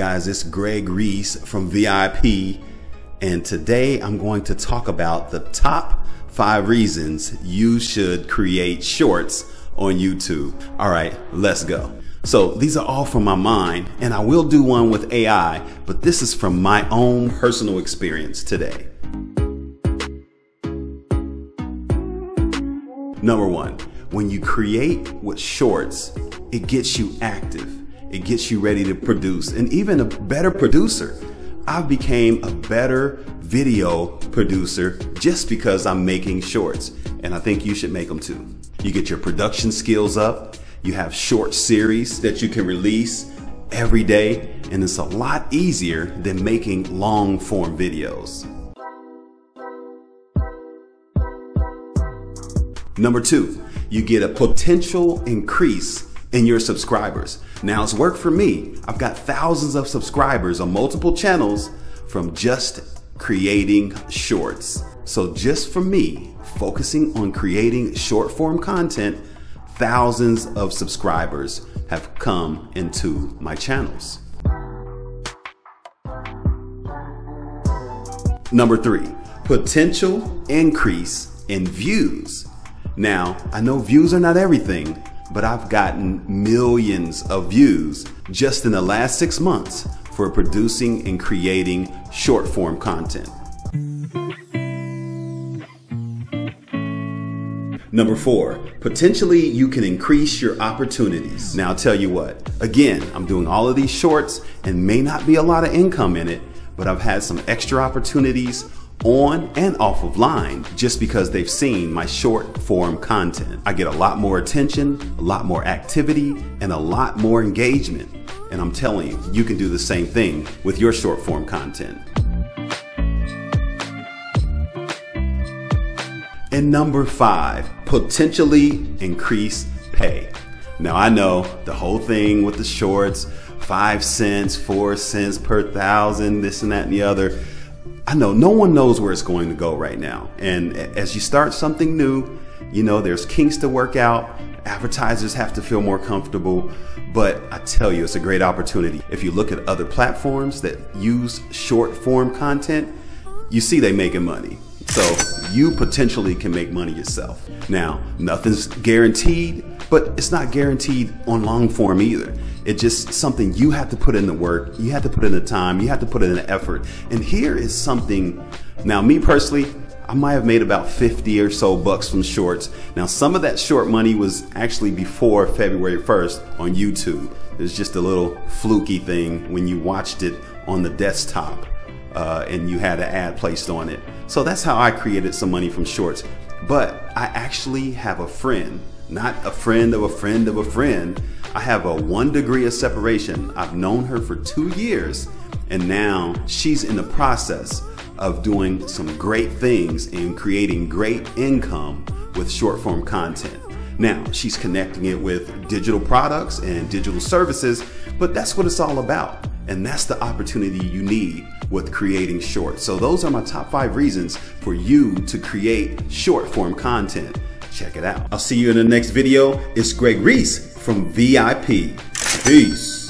guys, it's Greg Reese from VIP, and today I'm going to talk about the top five reasons you should create shorts on YouTube. All right, let's go. So these are all from my mind, and I will do one with AI, but this is from my own personal experience today. Number one, when you create with shorts, it gets you active. It gets you ready to produce and even a better producer. I became a better video producer just because I'm making shorts and I think you should make them too. You get your production skills up. You have short series that you can release every day and it's a lot easier than making long form videos. Number two, you get a potential increase in your subscribers. Now it's worked for me. I've got thousands of subscribers on multiple channels from just creating shorts. So just for me, focusing on creating short form content, thousands of subscribers have come into my channels. Number three, potential increase in views. Now, I know views are not everything, but I've gotten millions of views just in the last six months for producing and creating short form content. Number four, potentially you can increase your opportunities. Now I'll tell you what, again, I'm doing all of these shorts and may not be a lot of income in it, but I've had some extra opportunities on and off of line just because they've seen my short form content. I get a lot more attention, a lot more activity, and a lot more engagement. And I'm telling you, you can do the same thing with your short form content. And number five, potentially increase pay. Now I know the whole thing with the shorts, five cents, four cents per thousand, this and that and the other I know no one knows where it's going to go right now. And as you start something new, you know, there's kinks to work out. Advertisers have to feel more comfortable. But I tell you, it's a great opportunity. If you look at other platforms that use short form content, you see they making money. So you potentially can make money yourself. Now, nothing's guaranteed, but it's not guaranteed on long form either. It's just something you have to put in the work, you have to put in the time, you have to put in the effort. And here is something, now me personally, I might have made about 50 or so bucks from shorts. Now some of that short money was actually before February 1st on YouTube. It's just a little fluky thing when you watched it on the desktop uh, and you had an ad placed on it. So that's how I created some money from shorts. But I actually have a friend, not a friend of a friend of a friend. I have a one degree of separation. I've known her for two years, and now she's in the process of doing some great things and creating great income with short form content. Now, she's connecting it with digital products and digital services, but that's what it's all about. And that's the opportunity you need with creating short. So those are my top five reasons for you to create short form content. Check it out. I'll see you in the next video. It's Greg Reese from VIP. Peace.